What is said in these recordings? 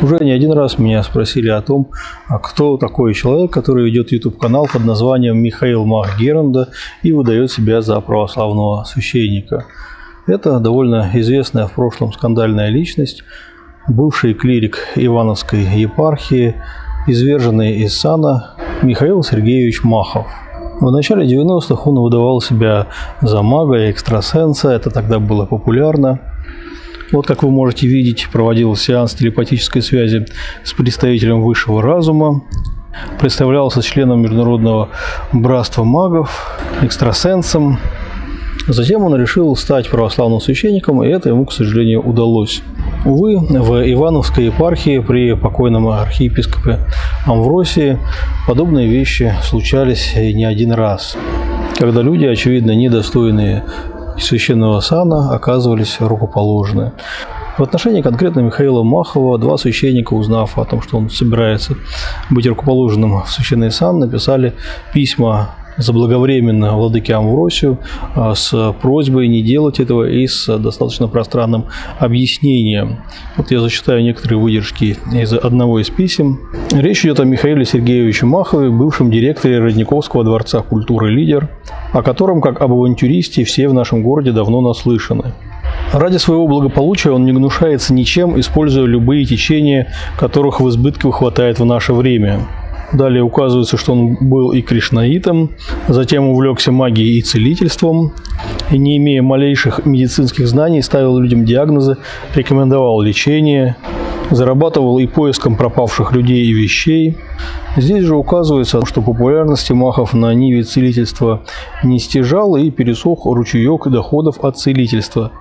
Уже не один раз меня спросили о том, а кто такой человек, который ведет YouTube-канал под названием Михаил Мах Геранда и выдает себя за православного священника. Это довольно известная в прошлом скандальная личность, бывший клирик Ивановской епархии, изверженный из сана Михаил Сергеевич Махов. В начале 90-х он выдавал себя за мага и экстрасенса, это тогда было популярно. Вот как вы можете видеть, проводил сеанс телепатической связи с представителем высшего разума, представлялся членом Международного братства магов, экстрасенсом. Затем он решил стать православным священником, и это ему, к сожалению, удалось. Увы, в Ивановской епархии при покойном архиепископе Амвросии подобные вещи случались не один раз, когда люди, очевидно, недостойные священного сана оказывались рукоположены. В отношении конкретно Михаила Махова два священника, узнав о том, что он собирается быть рукоположенным в священный сан, написали письма заблаговременно владыке Амвросию а, с просьбой не делать этого и с достаточно пространным объяснением. Вот я зачитаю некоторые выдержки из одного из писем. Речь идет о Михаиле Сергеевиче Махове, бывшем директоре Родниковского дворца культуры «Лидер», о котором, как об авантюристе, все в нашем городе давно наслышаны. Ради своего благополучия он не гнушается ничем, используя любые течения, которых в избытке хватает в наше время. Далее указывается, что он был и кришнаитом, затем увлекся магией и целительством, и не имея малейших медицинских знаний, ставил людям диагнозы, рекомендовал лечение, зарабатывал и поиском пропавших людей и вещей. Здесь же указывается, что популярности Махов на ниве целительства не стяжал и пересох ручеек доходов от целительства.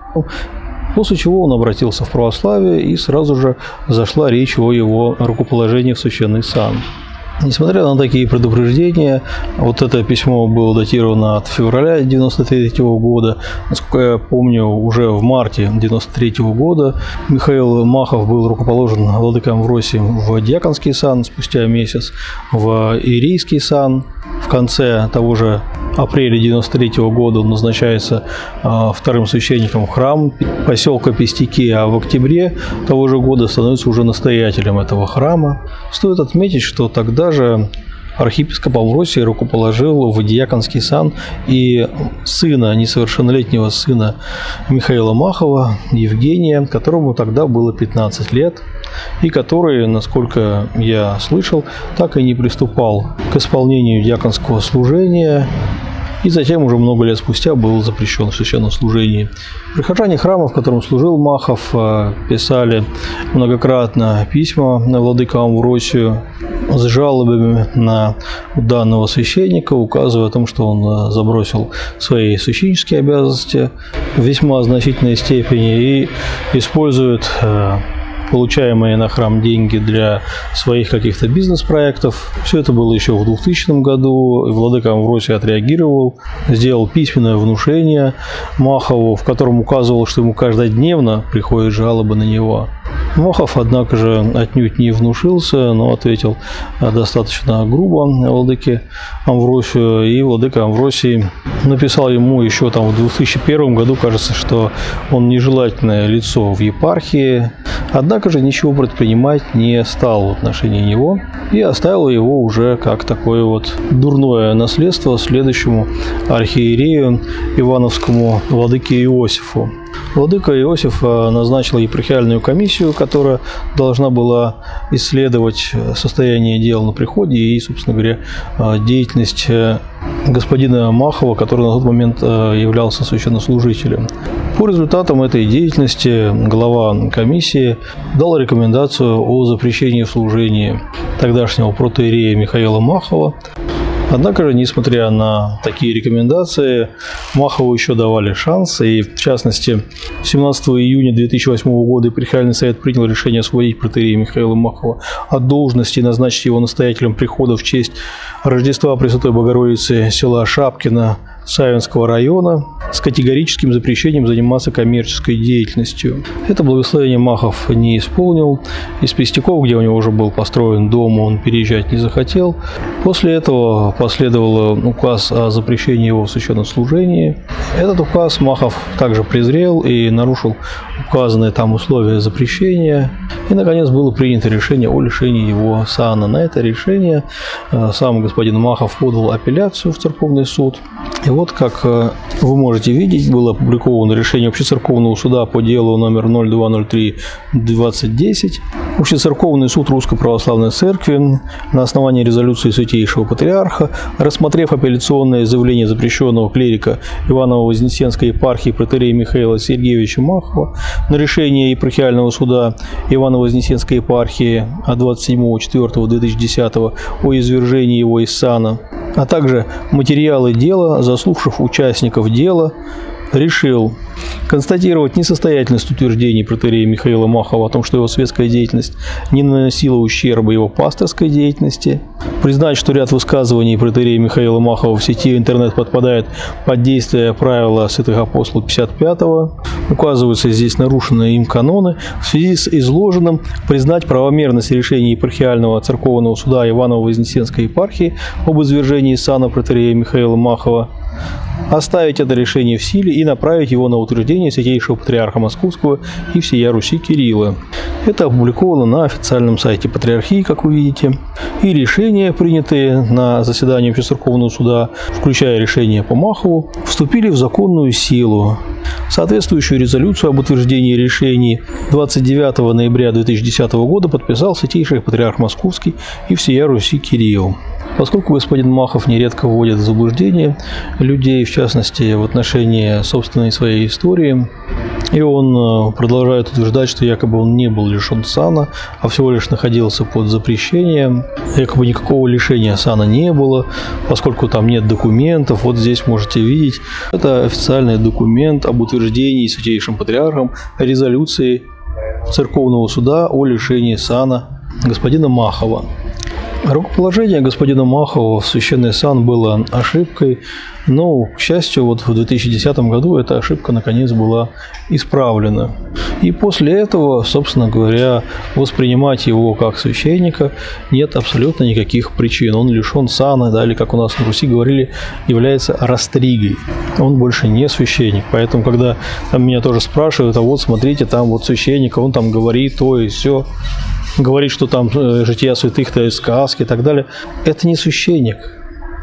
После чего он обратился в православие и сразу же зашла речь о его рукоположении в священный сан. Несмотря на такие предупреждения, вот это письмо было датировано от февраля 1993 года. Насколько я помню, уже в марте 1993 года Михаил Махов был рукоположен владыком Амвросием в Дьяконский сан, спустя месяц в Ирийский сан. В конце того же апреля 1993 года он назначается а, вторым священником храм поселка Пестики, а в октябре того же года становится уже настоятелем этого храма. Стоит отметить, что тогда же архиепископ Амвросий рукоположил в диаконский сан и сына, несовершеннолетнего сына Михаила Махова, Евгения, которому тогда было 15 лет, и который, насколько я слышал, так и не приступал к исполнению диаконского служения, и затем уже много лет спустя был запрещен в священном служении. Прихожане храма, в котором служил Махов, э, писали многократно письма на владыка Амвросию с жалобами на данного священника, указывая о том, что он э, забросил свои священнические обязанности в весьма значительной степени и использует э, получаемые на храм деньги для своих каких-то бизнес-проектов. Все это было еще в 2000 году. Владыка Амвросий отреагировал, сделал письменное внушение Махову, в котором указывал, что ему каждодневно приходят жалобы на него. Мохов, однако же, отнюдь не внушился, но ответил достаточно грубо владыке Амвросию, и владыка Амвросий написал ему еще там в 2001 году, кажется, что он нежелательное лицо в епархии, однако же ничего предпринимать не стал в отношении него и оставил его уже как такое вот дурное наследство следующему архиерею Ивановскому владыке Иосифу. Владыка Иосиф э, назначил епархиальную комиссию, которая должна была исследовать э, состояние дел на приходе и, собственно говоря, э, деятельность господина Махова, который на тот момент являлся священнослужителем. По результатам этой деятельности глава комиссии дал рекомендацию о запрещении служения тогдашнего протеерея Михаила Махова, Однако же, несмотря на такие рекомендации, Махову еще давали шанс, и в частности, 17 июня 2008 года Епархиальный совет принял решение освободить протерея Михаила Махова от должности и назначить его настоятелем прихода в честь Рождества Пресвятой Богородицы села Шапкина Савинского района с категорическим запрещением заниматься коммерческой деятельностью. Это благословение Махов не исполнил. Из Пестяков, где у него уже был построен дом, он переезжать не захотел. После этого последовал указ о запрещении его в священнослужении. Этот указ Махов также презрел и нарушил указанные там условия запрещения. И, наконец, было принято решение о лишении его сана. На это решение э, сам господин Махов подал апелляцию в церковный суд. И вот, как э, вы можете видеть, было опубликовано решение Общецерковного суда по делу номер 0203-2010. Общецерковный суд Русской Православной Церкви на основании резолюции Святейшего Патриарха, рассмотрев апелляционное заявление запрещенного клирика Иваново-Вознесенской епархии протерея Михаила Сергеевича Махова на решение епархиального суда Иваново-Вознесенской епархии от 27.04.2010 о извержении его из сана, а также материалы дела, заслушав участников дела, решил констатировать несостоятельность утверждений протерея Михаила Махова о том, что его светская деятельность не наносила ущерба его пасторской деятельности, признать, что ряд высказываний протерея Михаила Махова в сети интернет подпадает под действие правила святых апостолов 55-го, указываются здесь нарушенные им каноны, в связи с изложенным признать правомерность решения епархиального церковного суда Иваново-Вознесенской епархии об извержении сана протерея Михаила Махова, оставить это решение в силе и направить его на утверждение Святейшего Патриарха Московского и всея Руси Кирилла. Это опубликовано на официальном сайте Патриархии, как вы видите. И решения, принятые на заседании Общецерковного суда, включая решение по Махову, вступили в законную силу. Соответствующую резолюцию об утверждении решений 29 ноября 2010 года подписал Святейший Патриарх Московский и всея Руси Кирилл. Поскольку господин Махов нередко вводит в заблуждение людей, в частности, в отношении собственной своей истории, и он э, продолжает утверждать, что якобы он не был лишен сана, а всего лишь находился под запрещением. Якобы никакого лишения сана не было, поскольку там нет документов. Вот здесь можете видеть. Это официальный документ об утверждении Святейшим Патриархом резолюции Церковного суда о лишении сана господина Махова. Рукоположение господина Махова в священный сан было ошибкой, но, к счастью, вот в 2010 году эта ошибка наконец была исправлена. И после этого, собственно говоря, воспринимать его как священника нет абсолютно никаких причин. Он лишен сана, да, или, как у нас на Руси говорили, является растригой. Он больше не священник. Поэтому, когда там меня тоже спрашивают, а вот смотрите, там вот священник, он там говорит то и все, говорит, что там э, жития святых, то есть сказки и так далее, это не священник.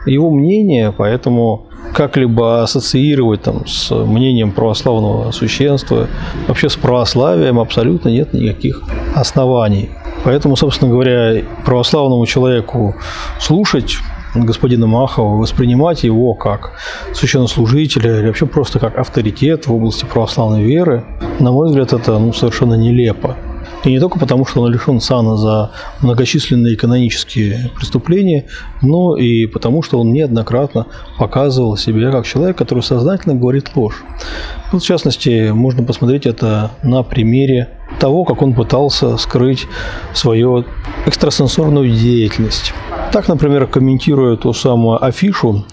Его мнение, поэтому как-либо ассоциировать там, с мнением православного священства, вообще с православием абсолютно нет никаких оснований. Поэтому, собственно говоря, православному человеку слушать господина Махова, воспринимать его как священнослужителя или вообще просто как авторитет в области православной веры, на мой взгляд, это ну, совершенно нелепо. И не только потому, что он лишен сана за многочисленные канонические преступления, но и потому, что он неоднократно показывал себя как человек, который сознательно говорит ложь. Вот, в частности, можно посмотреть это на примере того, как он пытался скрыть свою экстрасенсорную деятельность. Так, например, комментируя ту самую афишу,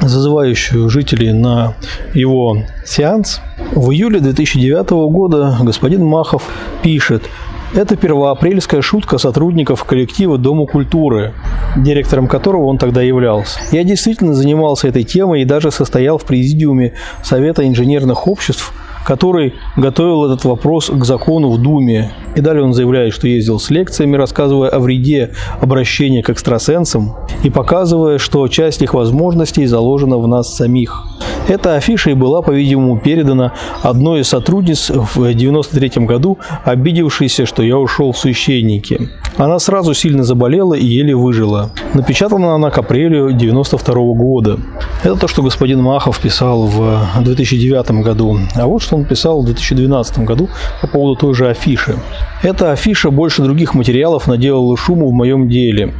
зазывающую жителей на его сеанс, в июле 2009 года господин Махов пишет – это первоапрельская шутка сотрудников коллектива Дома культуры, директором которого он тогда являлся. Я действительно занимался этой темой и даже состоял в президиуме Совета инженерных обществ – который готовил этот вопрос к закону в Думе. И далее он заявляет, что ездил с лекциями, рассказывая о вреде обращения к экстрасенсам и показывая, что часть их возможностей заложена в нас самих. Эта афиша и была, по-видимому, передана одной из сотрудниц в 1993 году, обидевшейся, что я ушел в священники. Она сразу сильно заболела и еле выжила. Напечатана она к апрелю 1992 года. Это то, что господин Махов писал в 2009 году. А вот что он писал в 2012 году по поводу той же афиши. Эта афиша больше других материалов наделала шуму в моем деле.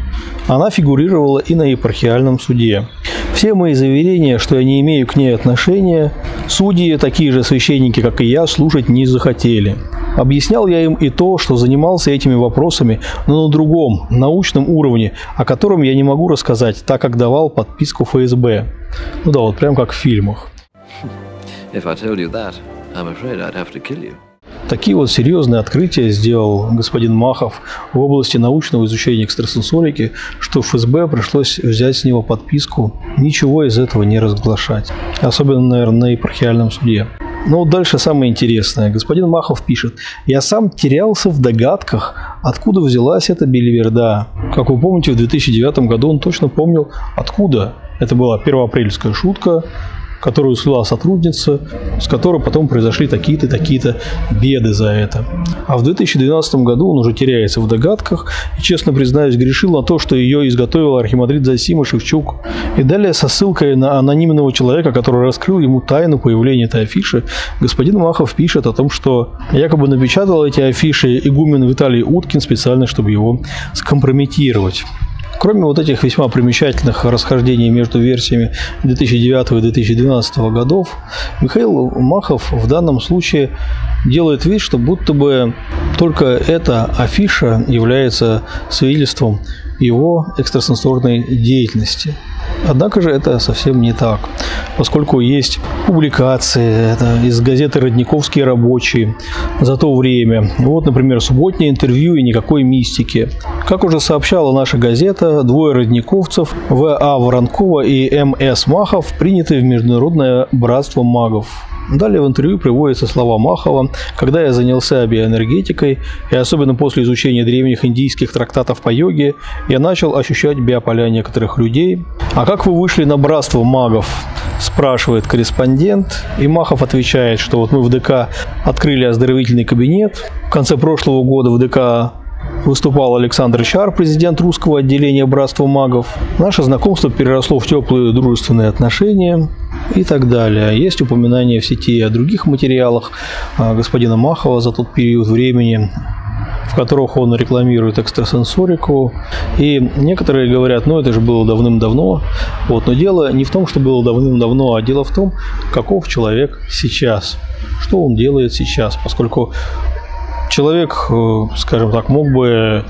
Она фигурировала и на епархиальном суде. Все мои заверения, что я не имею к ней отношения, судьи, такие же священники, как и я, слушать не захотели. Объяснял я им и то, что занимался этими вопросами, но на другом, научном уровне, о котором я не могу рассказать, так как давал подписку ФСБ. Ну да, вот прям как в фильмах. If I told you that, Такие вот серьезные открытия сделал господин Махов в области научного изучения экстрасенсорики, что ФСБ пришлось взять с него подписку ничего из этого не разглашать. Особенно, наверное, на епархиальном суде. Но вот дальше самое интересное. Господин Махов пишет. «Я сам терялся в догадках, откуда взялась эта Бельверда. Как вы помните, в 2009 году он точно помнил, откуда. Это была первоапрельская шутка, которую слила сотрудница, с которой потом произошли такие-то, такие-то беды за это. А в 2012 году он уже теряется в догадках и, честно признаюсь, грешил на то, что ее изготовил архимандрит Засима Шевчук. И далее со ссылкой на анонимного человека, который раскрыл ему тайну появления этой афиши, господин Махов пишет о том, что якобы напечатал эти афиши игумен Виталий Уткин специально, чтобы его скомпрометировать. Кроме вот этих весьма примечательных расхождений между версиями 2009 и 2012 годов, Михаил Махов в данном случае делает вид, что будто бы только эта афиша является свидетельством его экстрасенсорной деятельности. Однако же это совсем не так, поскольку есть публикации это из газеты «Родниковские рабочие» за то время. Вот, например, субботнее интервью и никакой мистики. Как уже сообщала наша газета, двое родниковцев В.А. Воронкова и М.С. Махов приняты в Международное братство магов. Далее в интервью приводятся слова Махова. Когда я занялся биоэнергетикой, и особенно после изучения древних индийских трактатов по йоге, я начал ощущать биополя некоторых людей. А как вы вышли на братство магов? спрашивает корреспондент. И Махов отвечает, что вот мы в ДК открыли оздоровительный кабинет. В конце прошлого года в ДК выступал Александр Чар, президент русского отделения Братства магов. Наше знакомство переросло в теплые дружественные отношения и так далее. Есть упоминания в сети о других материалах а, господина Махова за тот период времени, в которых он рекламирует экстрасенсорику. И некоторые говорят, ну это же было давным-давно. Вот. Но дело не в том, что было давным-давно, а дело в том, каков человек сейчас. Что он делает сейчас, поскольку человек, э, скажем так, мог бы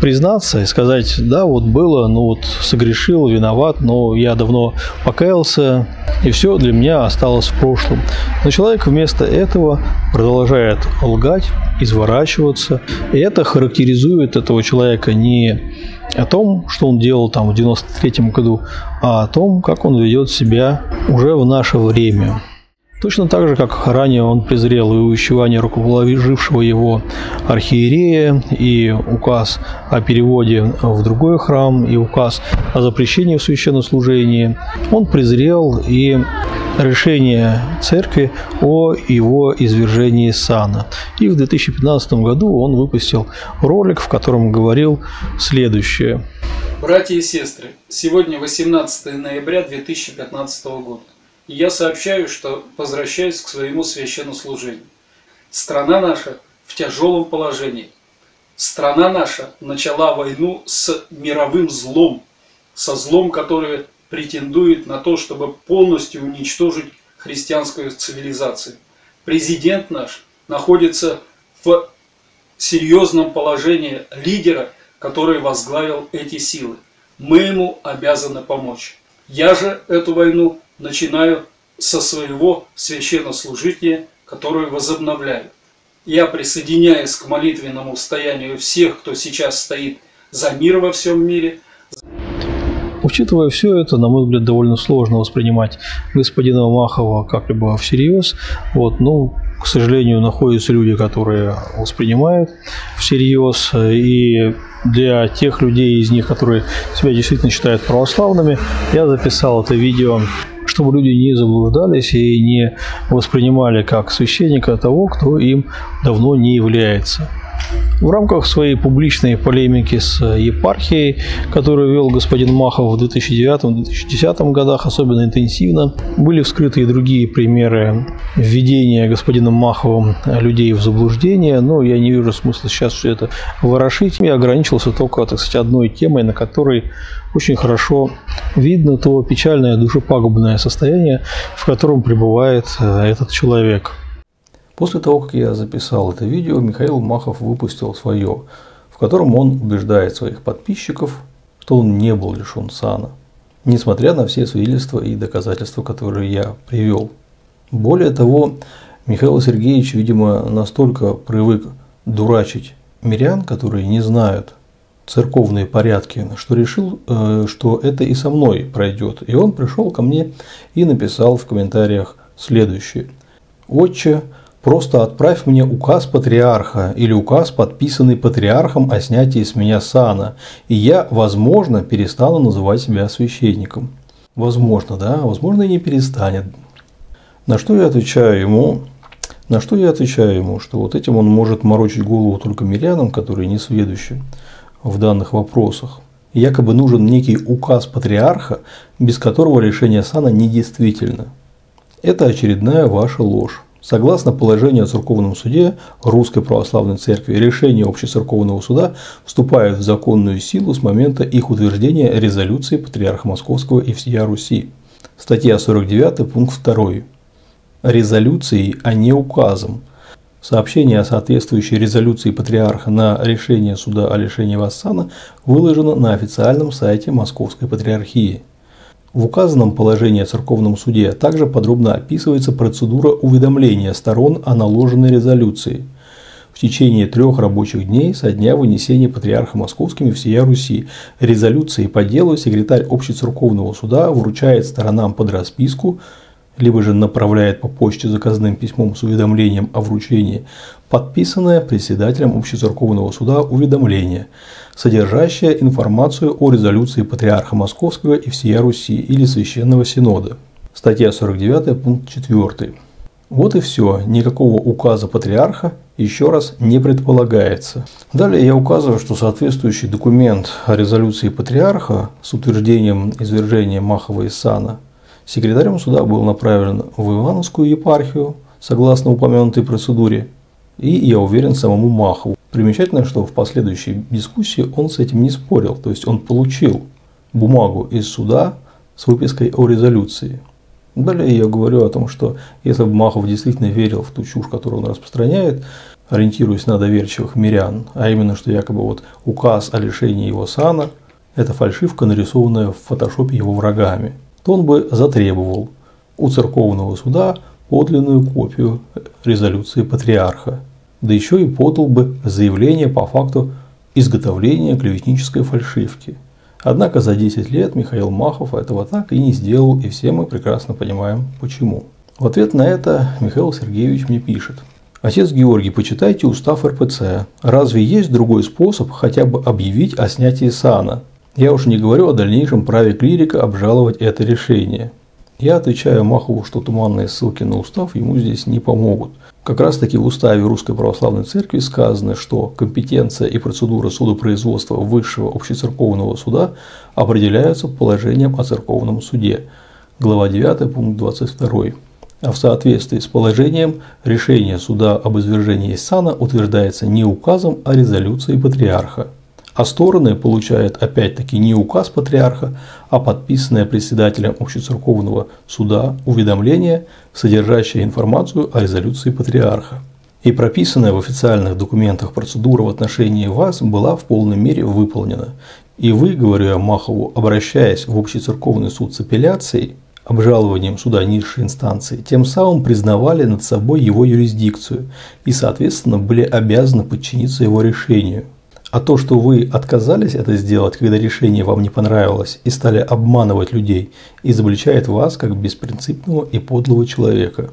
признаться и сказать, да, вот было, ну вот согрешил, виноват, но я давно покаялся, и все для меня осталось в прошлом. Но человек вместо этого продолжает лгать, изворачиваться, и это характеризует этого человека не о том, что он делал там в 93 году, а о том, как он ведет себя уже в наше время. Точно так же, как ранее он презрел и увещевание руководившего его архиерея, и указ о переводе в другой храм, и указ о запрещении в священнослужении, он презрел и решение церкви о его извержении сана. И в 2015 году он выпустил ролик, в котором говорил следующее. Братья и сестры, сегодня 18 ноября 2015 года и я сообщаю, что возвращаюсь к своему священнослужению. Страна наша в тяжелом положении. Страна наша начала войну с мировым злом, со злом, которое претендует на то, чтобы полностью уничтожить христианскую цивилизацию. Президент наш находится в серьезном положении лидера, который возглавил эти силы. Мы ему обязаны помочь. Я же эту войну начинаю со своего священнослужения, которое возобновляю. Я присоединяюсь к молитвенному стоянию всех, кто сейчас стоит за мир во всем мире. Учитывая все это, на мой взгляд, довольно сложно воспринимать господина Махова как-либо всерьез. Вот, ну, к сожалению, находятся люди, которые воспринимают всерьез. И для тех людей из них, которые себя действительно считают православными, я записал это видео чтобы люди не заблуждались и не воспринимали как священника того, кто им давно не является. В рамках своей публичной полемики с епархией, которую вел господин Махов в 2009-2010 годах особенно интенсивно, были вскрыты и другие примеры введения господином Маховым людей в заблуждение, но я не вижу смысла сейчас все это ворошить. Я ограничился только, так сказать, одной темой, на которой очень хорошо видно то печальное, душепагубное состояние, в котором пребывает э, этот человек. После того, как я записал это видео, Михаил Махов выпустил свое, в котором он убеждает своих подписчиков, что он не был лишен сана, несмотря на все свидетельства и доказательства, которые я привел. Более того, Михаил Сергеевич, видимо, настолько привык дурачить мирян, которые не знают церковные порядки, что решил, э, что это и со мной пройдет. И он пришел ко мне и написал в комментариях следующее – «Отче, просто отправь мне указ патриарха или указ, подписанный патриархом о снятии с меня сана, и я, возможно, перестану называть себя священником». Возможно, да, возможно и не перестанет. На что я отвечаю ему, на что я отвечаю ему, что вот этим он может морочить голову только мирянам, которые не сведущи в данных вопросах. якобы нужен некий указ патриарха, без которого решение сана недействительно. Это очередная ваша ложь. Согласно положению о церковном суде Русской Православной Церкви, решения общецерковного суда вступают в законную силу с момента их утверждения резолюции Патриарха Московского и всея Руси. Статья 49, пункт 2. Резолюцией, а не указом. Сообщение о соответствующей резолюции Патриарха на решение суда о лишении вас сана выложено на официальном сайте Московской Патриархии. В указанном положении о церковном суде также подробно описывается процедура уведомления сторон о наложенной резолюции. В течение трех рабочих дней со дня вынесения Патриарха Московским и всея Руси резолюции по делу секретарь Общецерковного суда вручает сторонам под расписку либо же направляет по почте заказным письмом с уведомлением о вручении подписанное председателем Общецерковного суда уведомление, содержащее информацию о резолюции Патриарха Московского и всея Руси или Священного Синода. Статья 49, пункт 4. Вот и все, никакого указа патриарха еще раз не предполагается. Далее я указываю, что соответствующий документ о резолюции патриарха с утверждением извержения Махова и Сана Секретарем суда был направлен в Ивановскую епархию, согласно упомянутой процедуре, и, я уверен, самому Махову. Примечательно, что в последующей дискуссии он с этим не спорил, то есть он получил бумагу из суда с выпиской о резолюции. Далее я говорю о том, что если бы Махов действительно верил в ту чушь, которую он распространяет, ориентируясь на доверчивых мирян, а именно, что якобы вот указ о лишении его сана – это фальшивка, нарисованная в фотошопе его врагами – то он бы затребовал у церковного суда подлинную копию резолюции патриарха, да еще и подал бы заявление по факту изготовления клеветнической фальшивки. Однако за 10 лет Михаил Махов этого так и не сделал, и все мы прекрасно понимаем почему. В ответ на это Михаил Сергеевич мне пишет. Отец Георгий, почитайте устав РПЦ. Разве есть другой способ хотя бы объявить о снятии сана? Я уж не говорю о дальнейшем праве клирика обжаловать это решение. Я отвечаю Махову, что туманные ссылки на устав ему здесь не помогут. Как раз таки в уставе Русской Православной Церкви сказано, что компетенция и процедура судопроизводства Высшего Общецерковного Суда определяются положением о церковном суде. Глава 9, пункт 22. А в соответствии с положением решение суда об извержении сана утверждается не указом, а резолюцией патриарха а стороны получают опять-таки не указ патриарха, а подписанное председателем общецерковного суда уведомление, содержащее информацию о резолюции патриарха. И прописанная в официальных документах процедура в отношении вас была в полной мере выполнена. И вы, говорю я Махову, обращаясь в общецерковный суд с апелляцией, обжалованием суда низшей инстанции, тем самым признавали над собой его юрисдикцию и, соответственно, были обязаны подчиниться его решению. А то, что вы отказались это сделать, когда решение вам не понравилось, и стали обманывать людей, изобличает вас как беспринципного и подлого человека.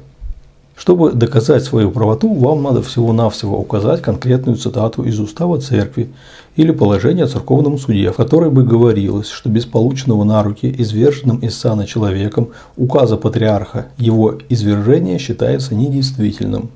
Чтобы доказать свою правоту, вам надо всего-навсего указать конкретную цитату из устава церкви или положение о церковном суде, в которой бы говорилось, что без полученного на руки изверженным из сана человеком указа патриарха его извержение считается недействительным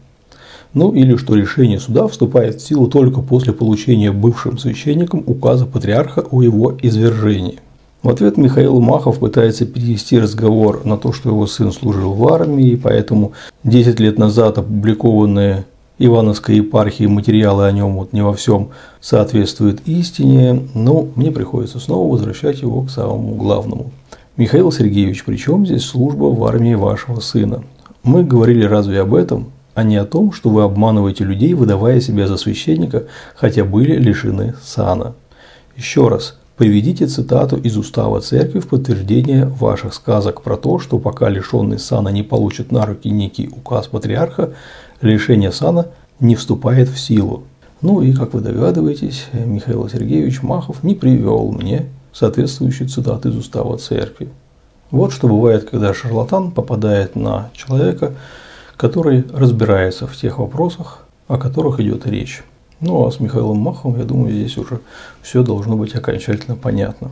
ну или что решение суда вступает в силу только после получения бывшим священником указа патриарха о его извержении. В ответ Михаил Махов пытается перевести разговор на то, что его сын служил в армии, и поэтому 10 лет назад опубликованные Ивановской епархии материалы о нем вот не во всем соответствуют истине, но мне приходится снова возвращать его к самому главному. Михаил Сергеевич, при чем здесь служба в армии вашего сына? Мы говорили разве об этом? А не о том, что вы обманываете людей, выдавая себя за священника, хотя были лишены сана. Еще раз, приведите цитату из устава церкви в подтверждение ваших сказок про то, что пока лишенный сана не получит на руки некий указ патриарха, лишение сана не вступает в силу. Ну и, как вы догадываетесь, Михаил Сергеевич Махов не привел мне соответствующие цитаты из устава церкви. Вот что бывает, когда шарлатан попадает на человека, который разбирается в тех вопросах, о которых идет речь. Ну а с Михаилом Маховым, я думаю, здесь уже все должно быть окончательно понятно.